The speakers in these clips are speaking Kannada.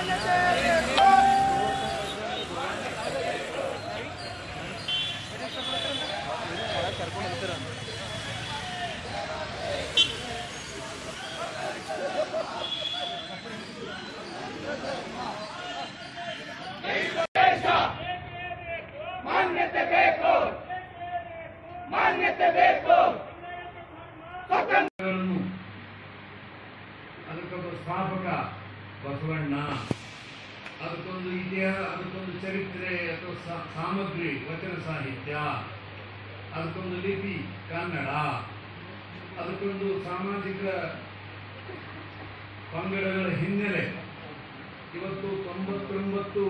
ಮಾನ್ಯತೆ ಬೇಕು. ಮಾನ್ಯತೆ ಬೇಕು ಮಾನ್ಯತೆ ಬೇಕು ಗಳನ್ನು ಅದಕ್ಕೊಂದು ಸ್ಥಾಪಕ ಬಸವಣ್ಣ ಅದಕ್ಕೊಂದು ಇತಿಹಾಸ, ಅದಕ್ಕೊಂದು ಚರಿತ್ರೆ ಅಥವಾ ಸಾಮಗ್ರಿ, ವಚನ ಸಾಹಿತ್ಯ, ಅದಕ್ಕೊಂದು ಲಿಪಿ, ಕನ್ನಡ, ಅದಕ್ಕೊಂದು ಸಾಮಾಜಿಕ ಪಂಗಡಗಳ ಹಿನ್ನೆಲೆ. ಇವತ್ತು ತೊಂಬತ್ತೊಂಬತ್ತು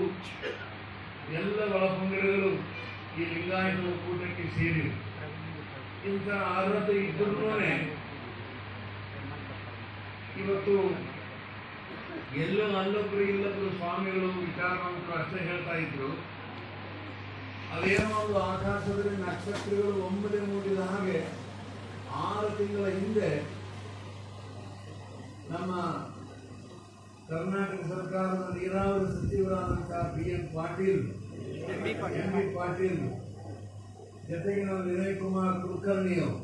ಎಲ್ಲ ಒಳಪಂಗಡಗಳು ಈ ಲಿಂಗಾಯತ ಒಕ್ಕೂಟಕ್ಕೆ ಸೇರಿವೆ. ಇಂಥ ಅರ್ಹತೆ ಇದ್ದರೂ ಇವತ್ತು ಎಲ್ಲೋ ಅಲ್ಲೊಬ್ರು ಇಲ್ಲೊಬ್ರು ಸ್ವಾಮಿಗಳು ವಿಚಾರವಂತರು ಅಷ್ಟೇ ಹೇಳ್ತಾ ಇದ್ರು. ಅದೇನೋ ಒಂದು ಆಕಾಶದಲ್ಲಿ ನಕ್ಷತ್ರಗಳು ಒಂಬದೇ ಮೂಡಿದ ಹಾಗೆ ಆರು ತಿಂಗಳ ಹಿಂದೆ ನಮ್ಮ ಕರ್ನಾಟಕ ಸರ್ಕಾರದ ನೀರಾವರಿ ಸಚಿವರಾದಂತಹ B M Patil M B Patil. ಜೊತೆಗೆ ನಾವು Vinay Kumar ಕುಲಕರ್ಣಿಯವರು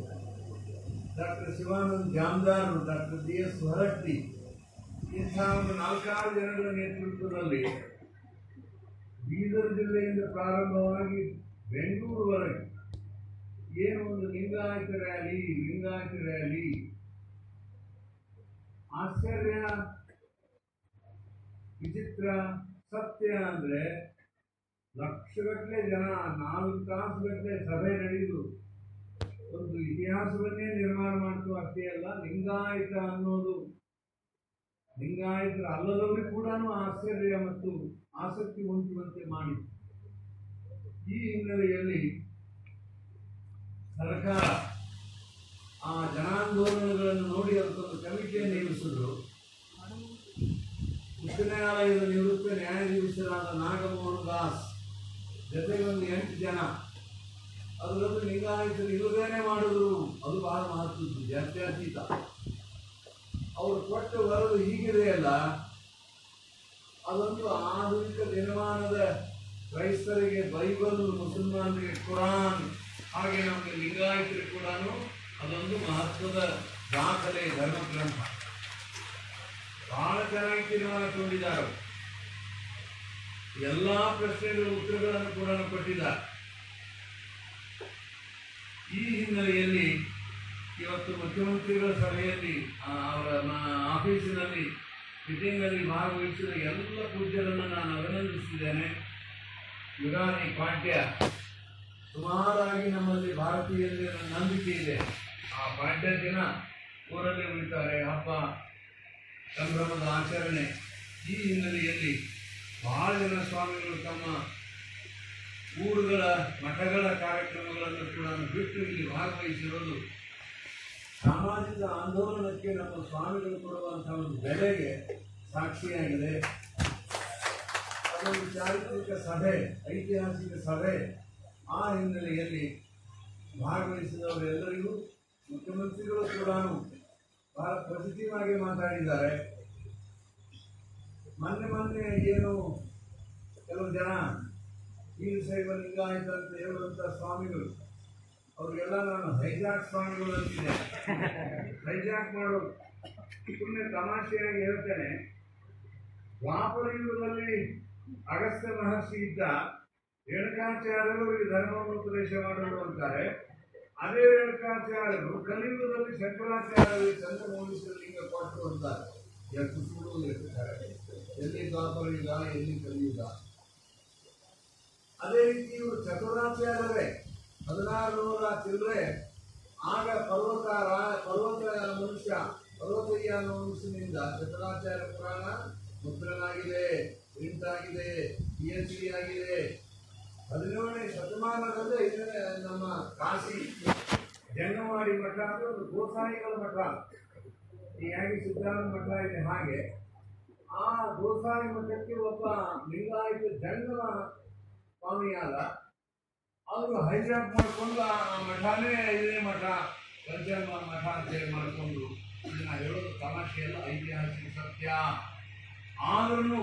doctor Shivanand Jamadar doctor D S Horatti ಇಂಥ ಒಂದು ನಾಲ್ಕಾರು ಜನಗಳ ನೇತೃತ್ವದಲ್ಲಿ ಬೀದರ್ ಜಿಲ್ಲೆಯಿಂದ ಪ್ರಾರಂಭವಾಗಿ ಬೆಂಗಳೂರುವರೆಗೆ ಏನು ಒಂದು ಲಿಂಗಾಯತ ರ್ಯಾಲಿ ಲಿಂಗಾಯತ ರ್ಯಾಲಿ, ಆಶ್ಚರ್ಯ, ವಿಚಿತ್ರ, ಸತ್ಯ ಅಂದ್ರೆ ಲಕ್ಷಗಟ್ಟಲೆ ಜನ, ನಾಲ್ಕು ತಾಸುಗಟ್ಟಲೆ ಸಭೆ ನಡೆಯಿತು ಒಂದು ಇತಿಹಾಸವನ್ನೇ ನಿರ್ಮಾಣ ಮಾಡ್ತು ಅಷ್ಟೇ ಅಲ್ಲ, ಲಿಂಗಾಯತ ಅನ್ನೋದು ಲಿಂಗಾಯತರ ಅಲ್ಲದವರು ಕೂಡ ಆಶ್ಚರ್ಯ ಮತ್ತು ಆಸಕ್ತಿ ಉಂಟುವಂತೆ ಮಾಡಿತು ಈ ಹಿನ್ನೆಲೆಯಲ್ಲಿ ಸರ್ಕಾರ ಆ ಜನಾಂದೋಲನಗಳನ್ನು ನೋಡಿ ಅದಕ್ಕೊಂದು ಕಮಿಟಿಯನ್ನು ನೇಮಿಸಿದ್ರು. ಉಚ್ಚ ನ್ಯಾಯಾಲಯದ ನಿವೃತ್ತ ನ್ಯಾಯಾಧೀಶರಾದ ನಾಗಮೋಹನ್ ದಾಸ್ ಜೊತೆಗೆ ಒಂದು ಎಂಟು ಜನ. ಅದರಲ್ಲೂ ಲಿಂಗಾಯತರು ಇಲ್ಲದೇನೆ ಮಾಡಿದ್ರು. ಅದು ಬಹಳ ಮಹತ್ವದ್ದು, ಜಾತ್ಯತೀತ. ಅವರು ಕೊಟ್ಟ ವರದು ಹೀಗಿದೆ ಅಲ್ಲ, ಅದೊಂದು ಆಧುನಿಕ ದಿನಮಾನದ ಕ್ರೈಸ್ತರಿಗೆ, ಬೈಬಲ್ ಮುಸಲ್ಮಾನರಿಗೆ ಕುರಾನ್, ಹಾಗೆ ನಮಗೆ ಲಿಂಗಾಯತರಿಗೆ ಕೂಡ ಅದೊಂದು ಮಹತ್ವದ ದಾಖಲೆ, ಧರ್ಮ ಗ್ರಂಥ ಬಹಳ ಚೆನ್ನಾಗಿ ತೀರ್ಮಾನ ಎಲ್ಲ ಅವರು. ಎಲ್ಲಾ ಪ್ರಶ್ನೆಗಳ ಉತ್ತರಗಳನ್ನು ಕೂಡ ಕೊಟ್ಟಿದ್ದಾರೆ ಈ ಹಿನ್ನೆಲೆಯಲ್ಲಿ ಇವತ್ತು ಮುಖ್ಯಮಂತ್ರಿಗಳ ಸಭೆಯಲ್ಲಿ ಅವರ ಆಫೀಸಿನಲ್ಲಿ ಮೀಟಿಂಗಲ್ಲಿ ಭಾಗವಹಿಸಿದ ಎಲ್ಲ ಪೂಜ್ಯರನ್ನು ನಾನು ಅಭಿನಂದಿಸಿದ್ದೇನೆ ಯುಗಾನಿ ಪಾಠ್ಯ ಸುಮಾರಾಗಿ ನಮ್ಮಲ್ಲಿ ಭಾರತೀಯರಿಗೆ ನನ್ನ ನಂಬಿಕೆ ಇದೆ. ಆ ಪಾಠ್ಯ ದಿನ ಊರಲ್ಲಿ ಉಳಿತಾರೆ ಹಬ್ಬ, ಸಂಭ್ರಮದ ಆಚರಣೆ. ಈ ಹಿನ್ನೆಲೆಯಲ್ಲಿ ಬಹಳ ಜನ ಸ್ವಾಮಿಗಳು ತಮ್ಮ ಊರುಗಳ ಮಠಗಳ ಕಾರ್ಯಕ್ರಮಗಳನ್ನು ಕೂಡ ಬಿಟ್ಟು ಇಲ್ಲಿ ಭಾಗವಹಿಸಿರೋದು ಸಾಮಾಜಿಕ ಆಂದೋಲನಕ್ಕೆ ನಮ್ಮ ಸ್ವಾಮಿಗಳು ಕೊಡುವಂತಹ ಒಂದು ಬೆಲೆಗೆ ಸಾಕ್ಷಿಯಾಗಿದೆ. ಅದೊಂದು ಚಾರಿತ್ರಿಕ ಸಭೆ, ಐತಿಹಾಸಿಕ ಸಭೆ. ಆ ಹಿನ್ನೆಲೆಯಲ್ಲಿ ಭಾಗವಹಿಸಿದವರೆಲ್ಲರಿಗೂ ಮುಖ್ಯಮಂತ್ರಿಗಳು ಕೂಡ ಬಹಳ ಪಾಸಿಟಿವ್ ಆಗಿ ಮಾತಾಡಿದ್ದಾರೆ. ಮೊನ್ನೆ ಮೊನ್ನೆ ಏನು ಕೆಲವು ಜನ ವೀರಶೈವ ಲಿಂಗಾಯತ ಅಂತ ಹೇಳುವಂತ ಸ್ವಾಮಿಗಳು ಅವ್ರಿಗೆಲ್ಲ ನಾನು ಹೈಜಾಕ್ ಸ್ವಾಮಿಗಳು ಅಂತಿದ್ದೆ ಹೈಜಾಕ್ ಮಾಡೋದು. ಸುಮ್ಮನೆ ತಮಾಷೆಯಾಗಿ ಹೇಳ್ತೇನೆ. ದ್ವಾಪರ ಯುಗದಲ್ಲಿ ಅಗಸ್ತ್ಯ ಮಹರ್ಷಿ ಇದ್ದ ರೇಣುಕಾಚಾರ್ಯರು ಈ ಧರ್ಮವನ್ನು ಉಪದೇಶ ಮಾಡೋರು ಅಂತಾರೆ. ಅದೇ ರೇಣುಕಾಚಾರ್ಯರು ಕಲಿಯುಗದಲ್ಲಿ ಶಂಕರಾಚಾರ್ಯರು ಚಂದ್ರಮೌಳೀಶ್ವರ ಲಿಂಗ ಕೊಟ್ಟರು ಅಂತಾರೆ. ಎಷ್ಟು ಸುಳ್ಳು ಖರೆ. ಎಲ್ಲಿ ದ್ವಾಪರ ಯುಗ ಎಲ್ಲಿ ಕಲಿಯುಗ? ಅದೇ ರೀತಿ ಇವರು ಚತುರಾಚಾರ್ಯರೇ ಹದಿನಾರು ನೂರ ಚಿಲ್ಲರೆ ಆಗ ಪರ್ವತ ಪರ್ವತ ಮನುಷ್ಯ ಪರ್ವತೀಯ ಮನುಷ್ಯನಿಂದ ಚತುರಾಚಾರ್ಯ ಪುರಾಣ ಮುದ್ರನಾಗಿದೆ ಪ್ರಿಂಟ್ ಆಗಿದೆ ಪಿ ಎಚ್ ಡಿ ಆಗಿದೆ ಹದಿನೇಳನೇ ಶತಮಾನದಲ್ಲಿ ಇದನ್ನೇ ನಮ್ಮ ಕಾಶಿ ಜಂಗಮಾಡಿ ಮಠ ಅಂದ್ರೆ ಒಂದು ಗೋಸಾಯಿಗಳ ಮಠ. ಈ ಹೇಗೆ ಮಠ ಇದೆ ಹಾಗೆ. ಆ ಗೋಸಾಯಿ ಮಠಕ್ಕೆ ಒಬ್ಬ ಲಿಂಗಾಯತ ಜಂಗಮ ಸ್ವಾಮಿಯಾದ ಅವರು ಹೈಜಾಕ್ ಮಾಡಿಕೊಂಡು ಆ ಮಠನೇ ಇದೇ ಮಠ ಪಂಚಮ ಮಠ ಅಂತೇಳಿ ಮಾಡಿಕೊಂಡು ಇದನ್ನ ಹೇಳೋದು ತಮಾಷೆ ಎಲ್ಲ ಐತಿಹಾಸಿಕ ಸತ್ಯ. ಆದ್ರೂ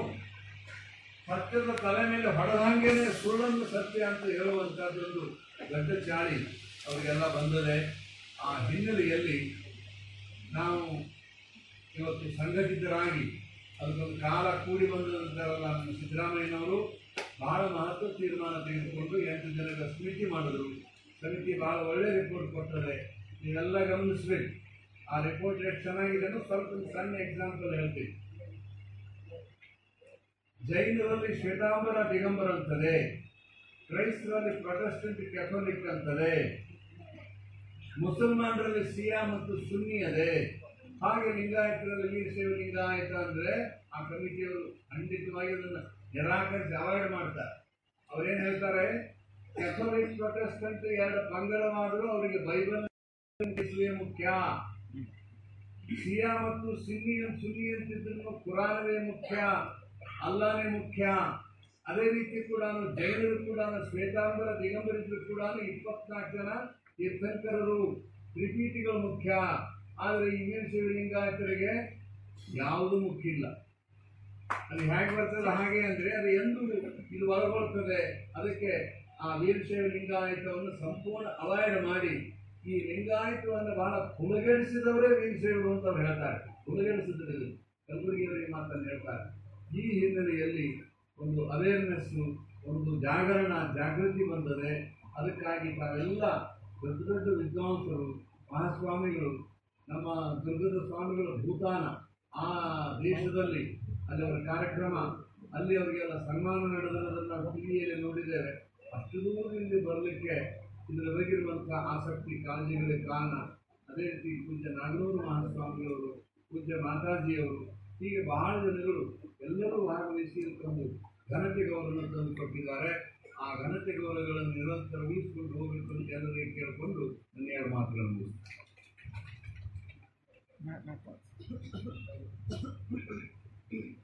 ಸತ್ಯದ ತಲೆ ಮೇಲೆ ಹೊಡೆದಂಗೆನೆ ಸುಳ್ಳನ್ನು ಸತ್ಯ ಅಂತ ಹೇಳುವಂಥದ್ದೊಂದು ದೊಡ್ಡ ಚಾಳಿ ಅವರಿಗೆಲ್ಲ ಬಂದದೆ. ಆ ಹಿನ್ನೆಲೆಯಲ್ಲಿ ನಾವು ಇವತ್ತು ಸಂಘಟಿತರಾಗಿ, ಅದಕ್ಕೊಂದು ಕಾಲ ಕೂಡಿ ಬಂದಂತಾರಲ್ಲ ಸಿದ್ದರಾಮಯ್ಯನವರು. ಬಹಳ ಮಹತ್ವ ತೀರ್ಮಾನ ತೆಗೆದುಕೊಂಡು ಎಂಟು ಜನರ ಸಮಿತಿ ಮಾಡಿದ್ರು. ಸಮಿತಿ ಬಹಳ ಒಳ್ಳೆ ರಿಪೋರ್ಟ್ ಕೊಟ್ಟರೆ ನೀವೆಲ್ಲ ಗಮನಿಸ್ಬೇಕು. ಆ ರಿಪೋರ್ಟ್ ಎಷ್ಟು ಚೆನ್ನಾಗಿದೆ ಸ್ವಲ್ಪ ಸಣ್ಣ ಎಕ್ಸಾಂಪಲ್ ಹೇಳ್ತೀನಿ. ಜೈನರಲ್ಲಿ ಶ್ವೇತಾಂಬರ ದಿಗಂಬರ ಅಂತದೆ ಕ್ರೈಸ್ತರಲ್ಲಿ ಪ್ರೊಟೆಸ್ಟೆಂಟ್ ಕ್ಯಾಥೋಲಿಕ್ ಅಂತದೆ ಮುಸಲ್ಮಾನರಲ್ಲಿ ಸಿಯಾ ಮತ್ತು ಸುನ್ನಿ ಅದೇ. ಹಾಗೆ ಲಿಂಗಾಯತರಲ್ಲಿ ವೀರಶೈವ ಲಿಂಗಾಯತ ಅಂದ್ರೆ ಆ ಕಮಿಟಿಯವರು ಖಂಡಿತವಾಗಿ ಅದನ್ನು ನಿರಾಕರಿಸಿ ಅವಾಯ್ಡ್ ಮಾಡ್ತಾರೆ. ಅವ್ರೇನ್ ಹೇಳ್ತಾರೆ? ಕ್ಯಾಥೋಲಿಕ್ ಪ್ರೊಟೆಸ್ಟೆಂಟ್ ಎರಡು ಪಂಗಡವಾದರೂ ಅವರಿಗೆ ಬೈಬಲ್ ಮುಖ್ಯ. ಸಿಯಾ ಮತ್ತು ಸುನ್ನಿ ಸುನ್ನಿ ಅಂತಿದ್ರು, ಕುರಾನವೇ ಮುಖ್ಯ, ಅಲ್ಲಾನೇ ಮುಖ್ಯ. ಅದೇ ರೀತಿ ಕೂಡ ಜೈನರು ಕೂಡ ಶ್ವೇತಾಂಬರ, ದಿಗಂಬರಿದ್ರು ಕೂಡ ಇಪ್ಪತ್ನಾಲ್ಕು ಜನ ತೀರ್ಥಂಕರರು. ತ್ರಿಪೀಠಿಗಳು ಮುಖ್ಯ. ಆದರೆ ವೀರಶೈವ ಲಿಂಗಾಯತರಿಗೆ? ಯಾವುದೂ ಮುಖ್ಯ ಇಲ್ಲ. ಅದು ಹೇಗೆ ಬರ್ತದೆ ಹಾಗೆ ಅಂದ್ರೆ ಅದು ಎಂದು ಇದು ಹೊರಬರ್ತದೆ. ಅದಕ್ಕೆ ಆ ವೀರಶೈವ ಲಿಂಗಾಯತವನ್ನು ಸಂಪೂರ್ಣ ಅವಾಯ್ಡ್ ಮಾಡಿ. ಈ ಲಿಂಗಾಯತವನ್ನು ಬಹಳ ಕುಲಗೆಡಿಸಿದವರೇ ವೀರಶೈವರು ಅಂತ ಅವ್ರು ಹೇಳ್ತಾರೆ. ಕುಲಗೆಡಿಸಿದ್ರು ಕಲಬುರಗಿಯವರಿಗೆ ಮಾತನ್ನು ಹೇಳ್ತಾರೆ. ಈ ಹಿನ್ನೆಲೆಯಲ್ಲಿ ಒಂದು ಅವೇರ್ನೆಸ್ಸು ಒಂದು ಜಾಗರಣ, ಜಾಗೃತಿ ಬಂದರೆ ಅದಕ್ಕಾಗಿ ತಾವೆಲ್ಲ ದೊಡ್ಡ ದೊಡ್ಡ ವಿದ್ವಾಂಸರು, ಮಹಾಸ್ವಾಮಿಗಳು, ನಮ್ಮ ದುರ್ಗದ ಸ್ವಾಮಿಗಳ ಭೂತಾನ ಆ ದೇಶದಲ್ಲಿ ಅಲ್ಲಿ ಅವರ ಕಾರ್ಯಕ್ರಮ, ಅಲ್ಲಿ ಅವರಿಗೆಲ್ಲ ಸನ್ಮಾನ ನಡೆದಿರೋದನ್ನು ಟಿವಿಯಲ್ಲಿ ನೋಡಿದ್ದೇವೆ ಅಷ್ಟು ದೂರ ಇಲ್ಲಿ ಬರಲಿಕ್ಕೆ ಇದರ ಬಗೆಗಿರುವಂಥ ಆಸಕ್ತಿ, ಕಾಳಜಿಗಳಿಗೆ ಕಾರಣ. ಅದೇ ರೀತಿ ಪೂಜ್ಯ ನಾಗನೂರು ಮಹಾಸ್ವಾಮಿಯವರು, ಪೂಜ್ಯ ಮಾತಾಜಿಯವರು, ಹೀಗೆ ಬಹಳ ಜನಗಳು ಎಲ್ಲರೂ ಭಾಗವಹಿಸಿ ತಂದು ಘನತೆ ಗೌರವ ತಂದು ಕೊಟ್ಟಿದ್ದಾರೆ ಆ ಘನತೆ ಗೌರವಗಳನ್ನು ನಿರಂತರ ಉಳಿಸಿಕೊಂಡು ಹೋಗಬೇಕು ಅಂತ ಎಲ್ಲರಿಗೆ ಕೇಳಿಕೊಂಡು ನನ್ನ ಎರಡು ಮಾತುಗಳನ್ನು Mm.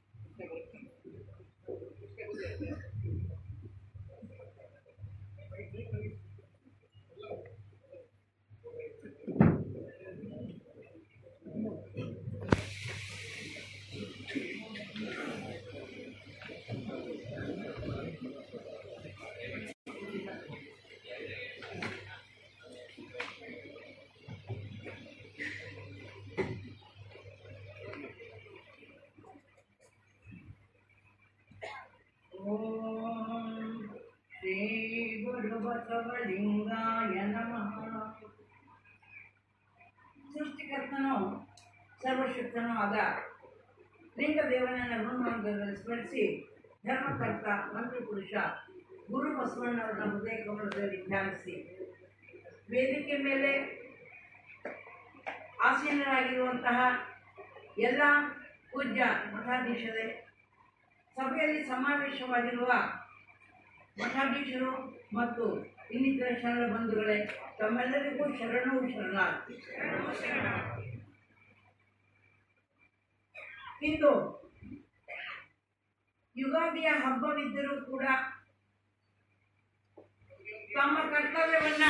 ಬಸವಲಿಂಗಾಯ ನಮಃ ಸೃಷ್ಟಿಕರ್ತನೂ ಸರ್ವಶಕ್ತನೂ ಆದ ಲಿಂಗದೇವನನ್ನು ಗುರುಮಾರ್ಗದಲ್ಲಿ ಸ್ಮರಿಸಿ ಧರ್ಮಕರ್ತ, ಮಂತ್ರಪುರುಷ, ಗುರು ಬಸವಣ್ಣವರನ್ನ ಹೃದಯ ಕಮಲದಲ್ಲಿ ಧ್ಯಾನಿಸಿ. ವೇದಿಕೆ ಮೇಲೆ ಆಸೀನರಾಗಿರುವಂತಹ ಎಲ್ಲ ಪೂಜ್ಯ ಮಠಾಧೀಶರೇ, ಸಭೆಯಲ್ಲಿ ಸಮಾವೇಶವಾಗಿರುವ ಮಠಾಧೀಶರು ಮತ್ತು ಇನ್ನಿತರ ಶರಣ ಬಂಧುಗಳೇ, ತಮ್ಮೆಲ್ಲರಿಗೂ ಶರಣವು ಶರಣಾರ್ಥಿ. ಇಂದು ಯುಗಾದಿಯ ಹಬ್ಬವಿದ್ದರೂ ಕೂಡ ತಮ್ಮ ಕರ್ತವ್ಯವನ್ನ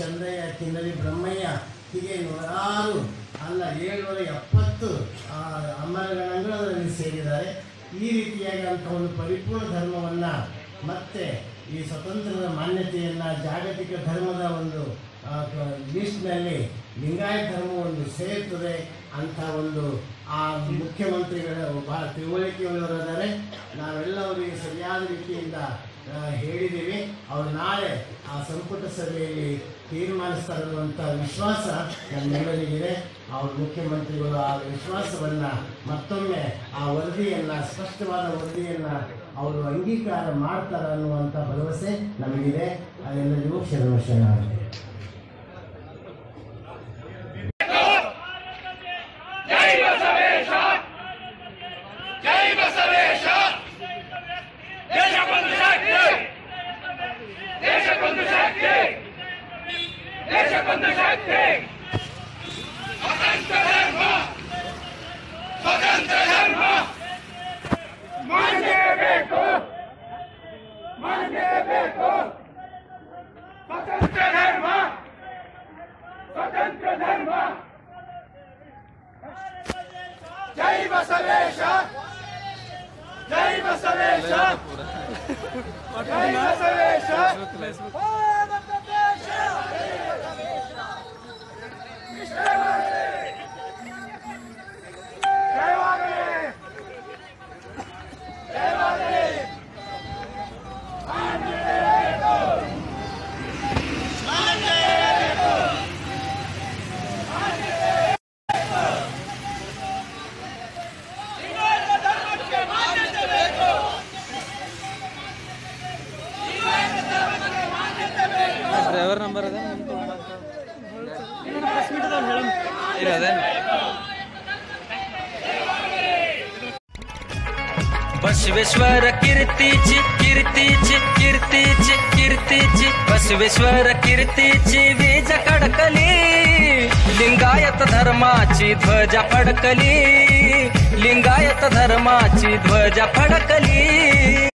ಚಂದ್ರಯ್ಯ, ತಿನ್ನಲಿ ಬ್ರಹ್ಮಯ್ಯ, ಹೀಗೆ ನೂರಾರು, ಅಲ್ಲ ಏಳ್ನೂರ ಎಪ್ಪತ್ತು ಅದರಲ್ಲಿ ಸೇರಿದ್ದಾರೆ. ಈ ರೀತಿಯಾಗಿ ಅಂತ ಒಂದು ಪರಿಪೂರ್ಣ ಧರ್ಮವನ್ನು ಮತ್ತೆ ಈ ಸ್ವತಂತ್ರದ ಮಾನ್ಯತೆಯನ್ನು ಜಾಗತಿಕ ಧರ್ಮದ ಒಂದು ಲಿಸ್ಟ್ನಲ್ಲಿ ಲಿಂಗಾಯತ ಧರ್ಮ ಒಂದು ಸೇರ್ತದೆ ಅಂತ ಒಂದು ಆ ಮುಖ್ಯಮಂತ್ರಿಗಳು ಭಾಳ ತಿಳುವಳಿಕೆಯವರಾದರೆ ನಾವೆಲ್ಲ ಅವರಿಗೆ ಸರಿಯಾದ ರೀತಿಯಿಂದ ಹೇಳಿದ್ದೀವಿ. ಅವ್ರು ನಾಳೆ ಆ ಸಂಪುಟ ಸಭೆಯಲ್ಲಿ ತೀರ್ಮಾನಿಸ್ತಾರೆ ವಿಶ್ವಾಸ ನಮ್ಮೆಲ್ಲರಿಗಿದೆ ಅವ್ರ ಮುಖ್ಯಮಂತ್ರಿಗಳು ಆ ವಿಶ್ವಾಸವನ್ನು ಮತ್ತೊಮ್ಮೆ ಆ ವರದಿಯನ್ನು, ಸ್ಪಷ್ಟವಾದ ವರದಿಯನ್ನು ಅವರು ಅಂಗೀಕಾರ ಮಾಡ್ತಾರೆ ಅನ್ನುವಂಥ ಭರವಸೆ ನಮಗಿದೆ. ಅದೆಲ್ಲರಿಗೂ ಶರಣ ಜೈ ಬಸವೇಶ ಜೈ ಬಸವೇಶ ಜೈ ಬಸವೇಶ ಜಯವಾಗಲಿ ಜಯವಾಗಲಿ बसवेश्वर कीर्तीची कीर्तीची कीर्तीची कीर्तीची बसवेश्वर कीर्तीची वीज कडकली लिंगायत धर्माची ध्वजा फडकली. लिंगायत धर्माची ध्वजा फडकली.